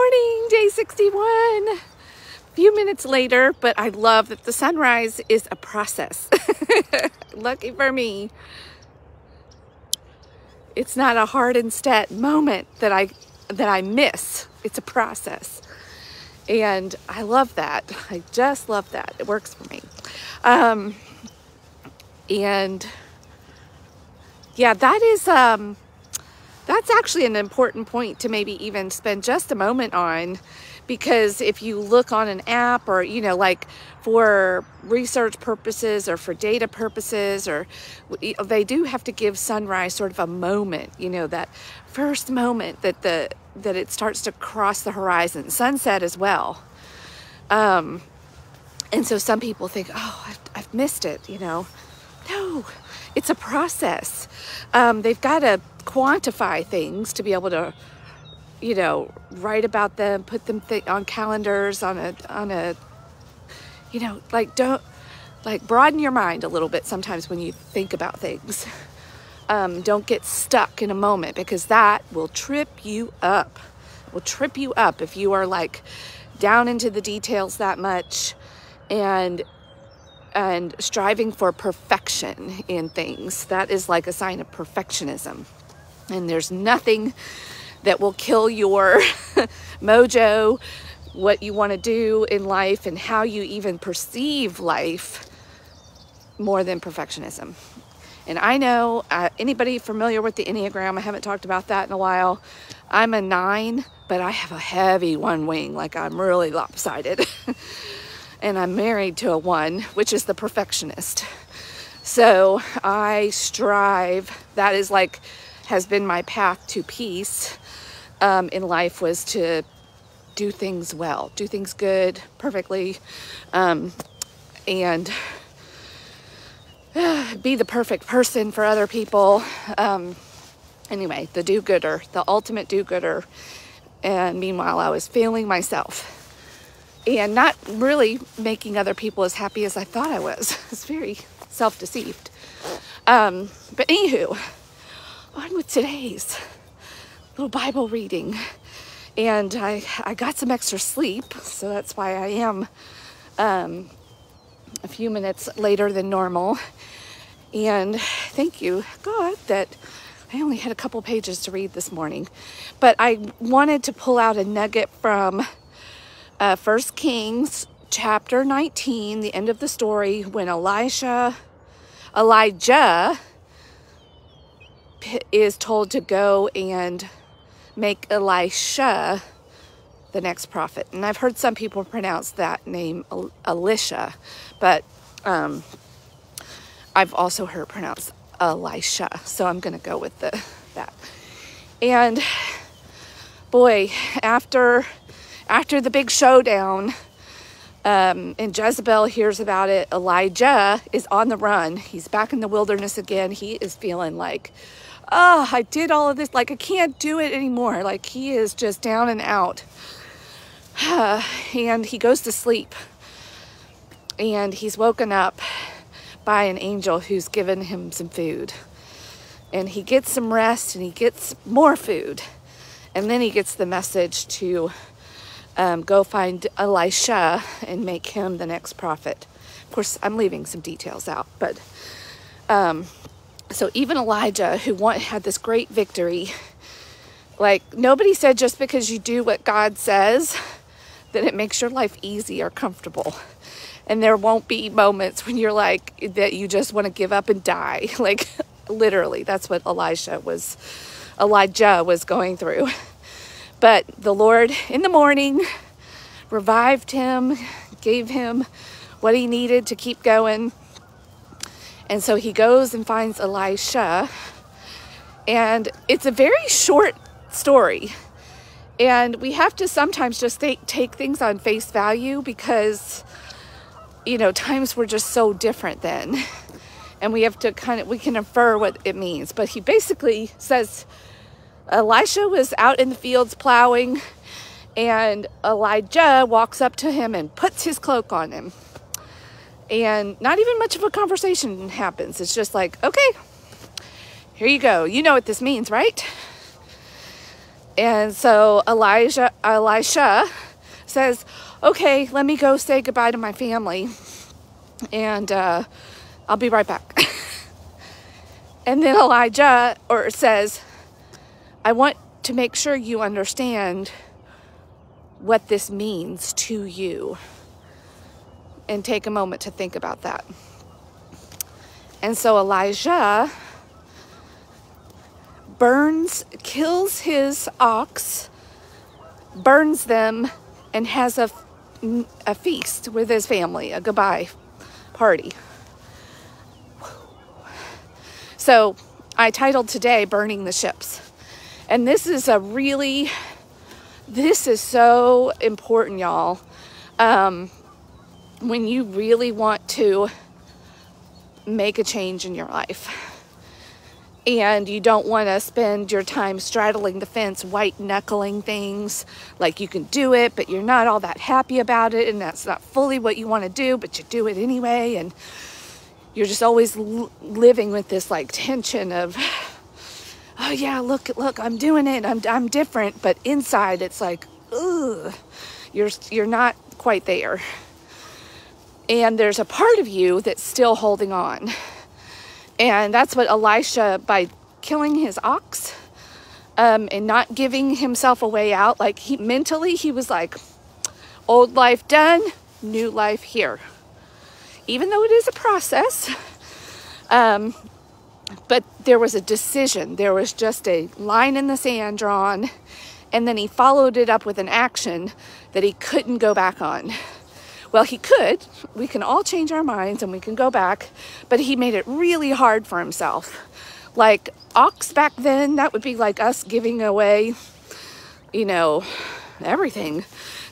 morning, day 61. A few minutes later, but I love that the sunrise is a process. Lucky for me. It's not a hard and set moment that I that I miss. It's a process. And I love that. I just love that. It works for me. Um, and yeah, that is um, that's actually an important point to maybe even spend just a moment on because if you look on an app or you know like for research purposes or for data purposes or they do have to give sunrise sort of a moment you know that first moment that the that it starts to cross the horizon sunset as well. Um and so some people think oh I've, I've missed it you know. No it's a process um, they've got to quantify things to be able to you know, write about them, put them th- on calendars, on a, on a, you know, like don't, like broaden your mind a little bit sometimes when you think about things. Um, don't get stuck in a moment because that will trip you up. Will trip you up if you are like down into the details that much and and striving for perfection in things. That is like a sign of perfectionism. And there's nothing that will kill your mojo, what you want to do in life, and how you even perceive life more than perfectionism. And I know uh, anybody familiar with the Enneagram, I haven't talked about that in a while. I'm a nine, but I have a heavy one wing, like I'm really lopsided. and I'm married to a one, which is the perfectionist. So I strive, that is like, has been my path to peace um, in life was to do things well, do things good, perfectly, um, and uh, be the perfect person for other people. Um, anyway, the do gooder, the ultimate do gooder. And meanwhile, I was failing myself and not really making other people as happy as I thought I was. I was very self deceived. Um, but anywho, on with today's little Bible reading. And I, I got some extra sleep, so that's why I am um, a few minutes later than normal. And thank you, God, that I only had a couple pages to read this morning. But I wanted to pull out a nugget from uh, 1 Kings chapter 19, the end of the story, when Elisha, Elijah is told to go and make Elisha the next prophet. And I've heard some people pronounce that name Elisha, but um, I've also heard pronounced Elisha. So I'm going to go with the that. And boy, after after the big showdown, um, and Jezebel hears about it, Elijah is on the run. He's back in the wilderness again. He is feeling like oh, I did all of this. Like, I can't do it anymore. Like, he is just down and out. and he goes to sleep. And he's woken up by an angel who's given him some food. And he gets some rest and he gets more food. And then he gets the message to um, go find Elisha and make him the next prophet. Of course, I'm leaving some details out, but um, so even Elijah, who had this great victory, like nobody said just because you do what God says that it makes your life easy or comfortable. And there won't be moments when you're like that you just want to give up and die. Like literally, that's what Elijah was Elijah was going through. But the Lord in the morning revived him, gave him what he needed to keep going. And so he goes and finds Elisha. And it's a very short story. And we have to sometimes just take, take things on face value because, you know, times were just so different then. And we have to kind of, we can infer what it means. But he basically says Elisha was out in the fields plowing, and Elijah walks up to him and puts his cloak on him and not even much of a conversation happens. It's just like, okay, here you go. You know what this means, right? And so Elijah, Elisha says, okay, let me go say goodbye to my family and uh, I'll be right back. and then Elijah or says, I want to make sure you understand what this means to you and take a moment to think about that. And so Elijah burns, kills his ox, burns them, and has a, a feast with his family, a goodbye party. So I titled today Burning the Ships. And this is a really, this is so important, y'all. Um, when you really want to make a change in your life and you don't want to spend your time straddling the fence, white knuckling things like you can do it, but you're not all that happy about it, and that's not fully what you want to do, but you do it anyway, and you're just always living with this like tension of, oh yeah, look, look, I'm doing it, I'm, I'm different, but inside it's like, ugh, you're, you're not quite there. And there's a part of you that's still holding on and that's what Elisha, by killing his ox um, and not giving himself a way out, like he mentally, he was like, old life done, new life here. Even though it is a process, um, but there was a decision. There was just a line in the sand drawn, and then he followed it up with an action that he couldn't go back on. Well, he could. We can all change our minds and we can go back, but he made it really hard for himself. Like ox back then, that would be like us giving away, you know, everything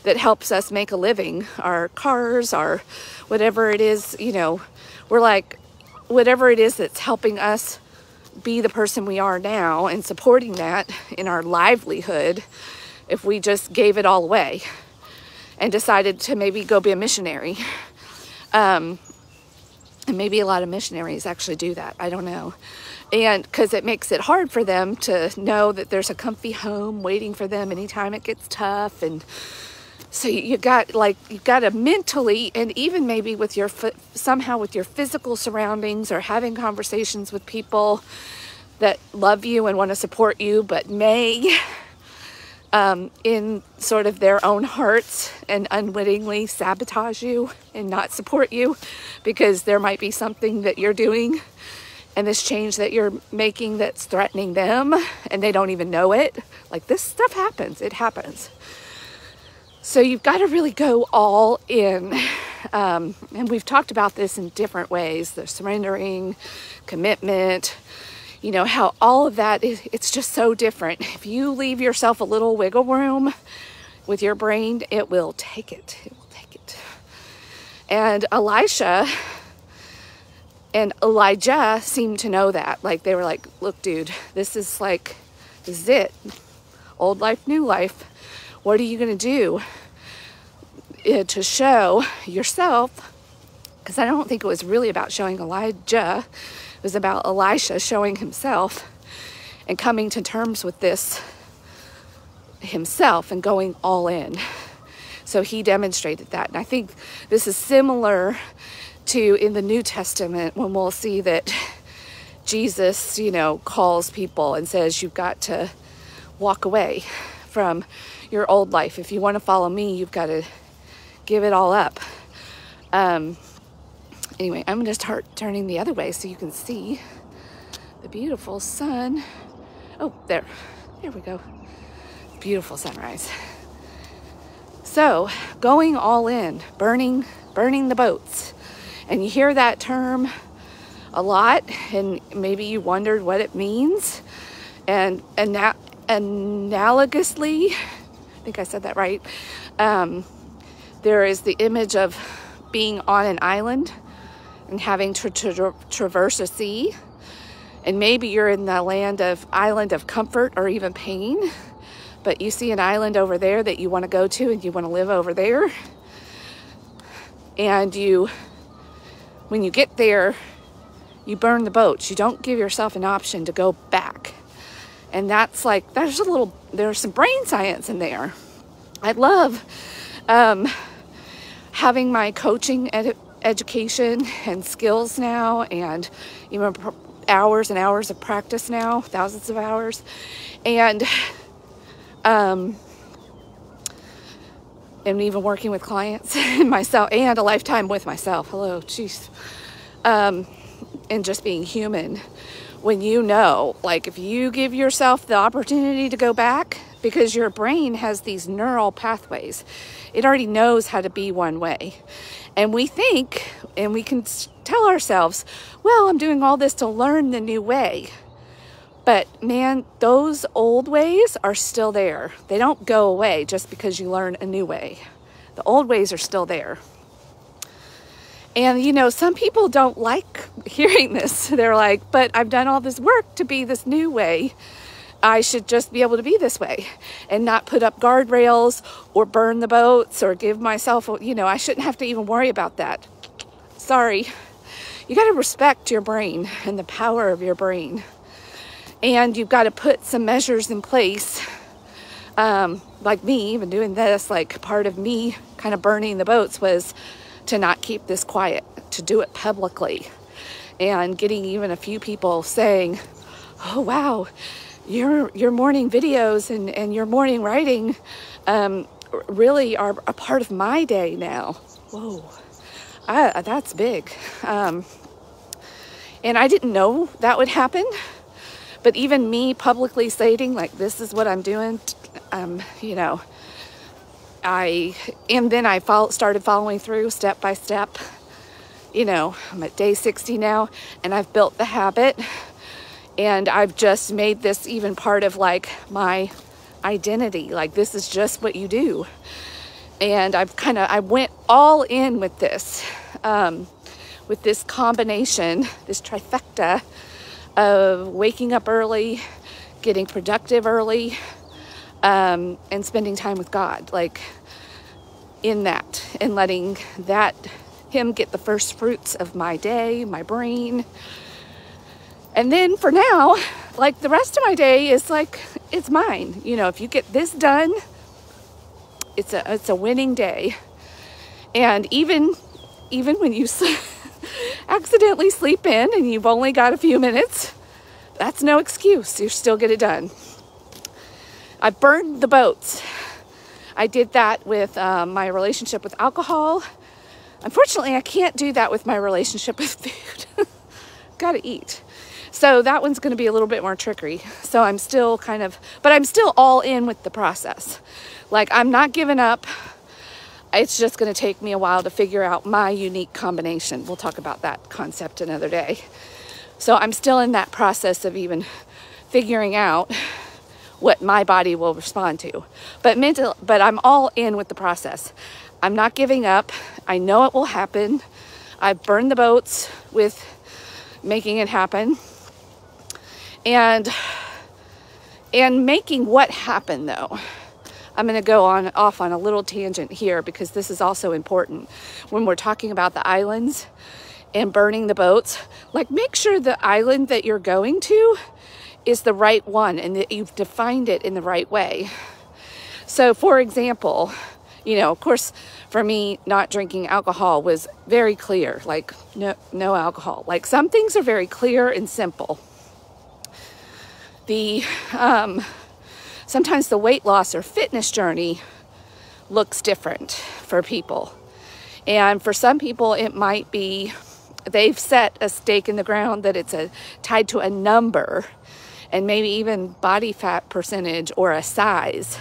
that helps us make a living our cars, our whatever it is, you know, we're like, whatever it is that's helping us be the person we are now and supporting that in our livelihood if we just gave it all away and decided to maybe go be a missionary. Um, and maybe a lot of missionaries actually do that. I don't know. And because it makes it hard for them to know that there's a comfy home waiting for them anytime it gets tough. And so you got like, you got to mentally and even maybe with your, somehow with your physical surroundings or having conversations with people that love you and want to support you, but may um, in sort of their own hearts and unwittingly sabotage you and not support you because there might be something that you're doing and this change that you're making that's threatening them and they don't even know it. Like this stuff happens, it happens. So you've got to really go all in. Um, and we've talked about this in different ways the surrendering, commitment, you know, how all of that is, it's just so different. If you leave yourself a little wiggle room with your brain, it will take it. It will take it. And Elisha and Elijah seemed to know that. Like they were like, look, dude, this is like, this is it. Old life, new life. What are you going to do to show yourself? Because I don't think it was really about showing Elijah it was about Elisha showing himself and coming to terms with this himself and going all in. So he demonstrated that. And I think this is similar to in the New Testament when we'll see that Jesus, you know, calls people and says, You've got to walk away from your old life. If you want to follow me, you've got to give it all up. Um, Anyway, I'm to start turning the other way so you can see the beautiful sun. Oh, there. There we go. Beautiful sunrise. So, going all in, burning burning the boats. And you hear that term a lot and maybe you wondered what it means. And ana analogously, I think I said that right. Um, there is the image of being on an island and having to tra traverse a sea. And maybe you're in the land of island of comfort or even pain, but you see an island over there that you want to go to and you want to live over there. And you, when you get there, you burn the boats. You don't give yourself an option to go back. And that's like, there's a little, there's some brain science in there. I love um, having my coaching ed- education and skills now, and even hours and hours of practice now, thousands of hours. And, um, and even working with clients and myself and a lifetime with myself. Hello, jeez. Um, and just being human when you know, like if you give yourself the opportunity to go back, because your brain has these neural pathways, it already knows how to be one way. And we think, and we can tell ourselves, well, I'm doing all this to learn the new way. But man, those old ways are still there. They don't go away just because you learn a new way. The old ways are still there. And you know, some people don't like hearing this. They're like, but I've done all this work to be this new way. I should just be able to be this way and not put up guardrails or burn the boats or give myself, you know, I shouldn't have to even worry about that. Sorry. You got to respect your brain and the power of your brain. And you've got to put some measures in place. Um, like me, even doing this, like part of me kind of burning the boats was to not keep this quiet, to do it publicly. And getting even a few people saying, oh, wow, your, your morning videos and, and your morning writing um, really are a part of my day now. Whoa, I, that's big. Um, and I didn't know that would happen. But even me publicly stating, like, this is what I'm doing, um, you know, I, and then I follow, started following through step by step. You know, I'm at day 60 now and I've built the habit and I've just made this even part of like my identity. Like this is just what you do. And I've kind of, I went all in with this, um, with this combination, this trifecta of waking up early, getting productive early, um, and spending time with God. Like in that and letting that him get the first fruits of my day, my brain. And then for now, like the rest of my day is like it's mine. You know, if you get this done, it's a it's a winning day. And even even when you accidentally sleep in and you've only got a few minutes, that's no excuse. You still get it done. I burned the boats. I did that with um, my relationship with alcohol. Unfortunately, I can't do that with my relationship with food. Gotta eat. So that one's gonna be a little bit more trickery. So I'm still kind of, but I'm still all in with the process. Like I'm not giving up. It's just gonna take me a while to figure out my unique combination. We'll talk about that concept another day. So I'm still in that process of even figuring out what my body will respond to. But mental, but I'm all in with the process. I'm not giving up. I know it will happen. I've burned the boats with making it happen. And and making what happen though. I'm going to go on off on a little tangent here because this is also important when we're talking about the islands and burning the boats. Like make sure the island that you're going to is the right one and that you've defined it in the right way. So, for example, you know, of course, for me, not drinking alcohol was very clear, like no, no alcohol. Like some things are very clear and simple. The um, sometimes the weight loss or fitness journey looks different for people, and for some people, it might be they've set a stake in the ground that it's a tied to a number and maybe even body fat percentage or a size.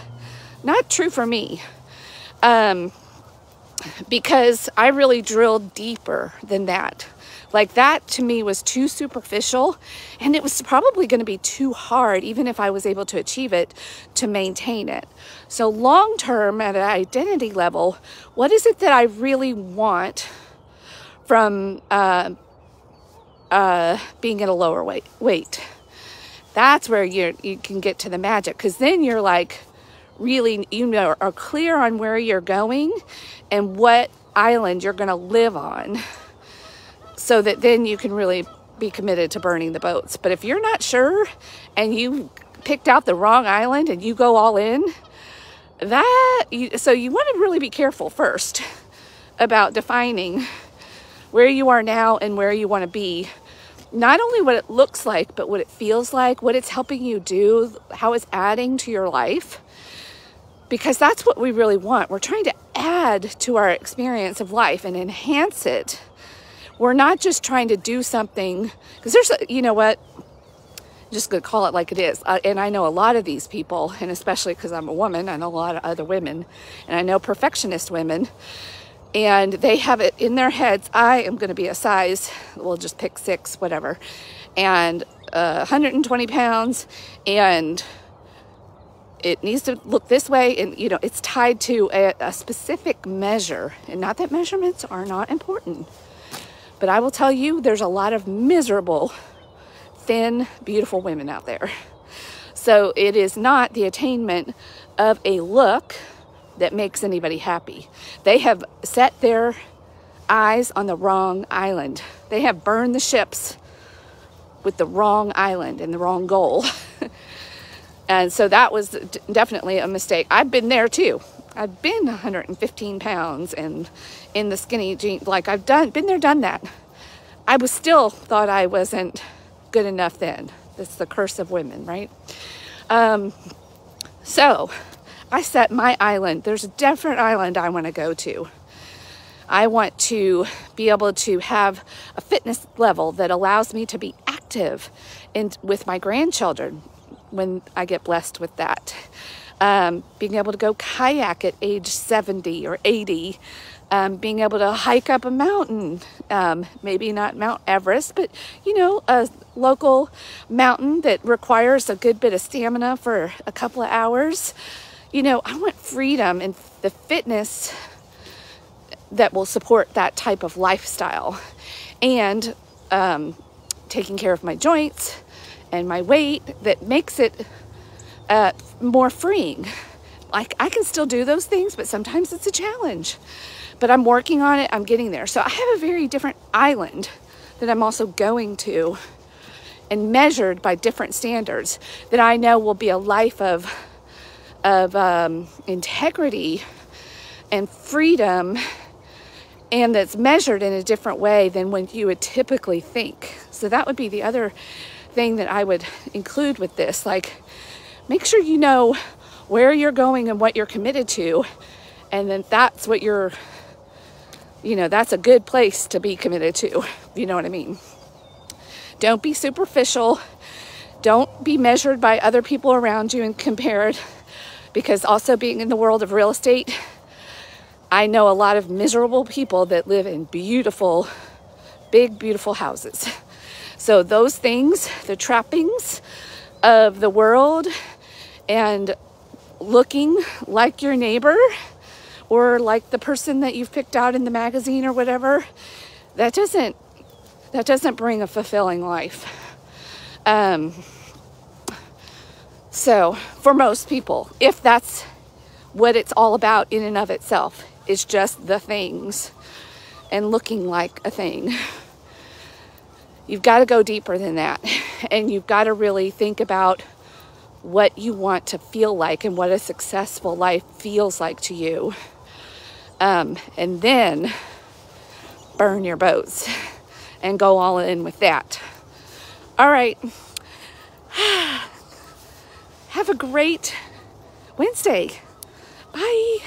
Not true for me. Um, because I really drilled deeper than that. Like that to me was too superficial and it was probably going to be too hard, even if I was able to achieve it, to maintain it. So, long term at an identity level, what is it that I really want from uh, uh, being at a lower weight? weight? That's where you you can get to the magic because then you're like really you know are clear on where you're going and what island you're going to live on so that then you can really be committed to burning the boats but if you're not sure and you picked out the wrong island and you go all in, that, you, so you want to really be careful first about defining where you are now and where you want to be. Not only what it looks like, but what it feels like, what it's helping you do, how it's adding to your life. Because that's what we really want. We're trying to add to our experience of life and enhance it. We're not just trying to do something, because there's, a, you know what, just gonna call it like it is. Uh, and I know a lot of these people, and especially because I'm a woman, I know a lot of other women, and I know perfectionist women, and they have it in their heads. I am gonna be a size, we'll just pick six, whatever, and uh, 120 pounds, and it needs to look this way and you know it's tied to a, a, specific measure and not that measurements are not important but i will tell you there's a lot of miserable thin, beautiful women out there. So it is not the attainment of a look that makes anybody happy. They have set their eyes on the wrong island. They have burned the ships with the wrong island and the wrong goal. and so that was definitely a mistake. I've been there too. I've been 115 pounds and in the skinny jeans. Like I've done, been there, done that. I was still thought I wasn't good enough then. It's the curse of women, right? Um, so I set my island. There's a different island I want to go to. I want to be able to have a fitness level that allows me to be active in, with my grandchildren when I get blessed with that. Um, being able to go kayak at age 70 or 80 um, being able to hike up a mountain, um, maybe not Mount Everest, but you know, a local mountain that requires a good bit of stamina for a couple of hours. You know, I want freedom and the fitness that will support that type of lifestyle and um, taking care of my joints and my weight that makes it uh, more freeing. Like I can still do those things, but sometimes it's a challenge but I'm working on it. I'm getting there. So I have a very different island that I'm also going to and measured by different standards that I know will be a life of, of um, integrity and freedom and that's measured in a different way than when you would typically think. So that would be the other thing that I would include with this. Like, make sure you know where you're going and what you're committed to, and then that's what you're you know, that's a good place to be committed to. You know what I mean? Don't be superficial. Don't be measured by other people around you and compared. Because also being in the world of real estate, I know a lot of miserable people that live in beautiful, big, beautiful houses. So those things, the trappings of the world and looking like your neighbor or like the person that you've picked out in the magazine or whatever, that doesn't that doesn't bring a fulfilling life. Um, so for most people, if that's what it's all about in and of itself, it's just the things and looking like a thing. You've got to go deeper than that. And you've got to really think about what you want to feel like and what a successful life feels like to you um, and then burn your boats and go all in with that. All right. Have a great Wednesday. Bye.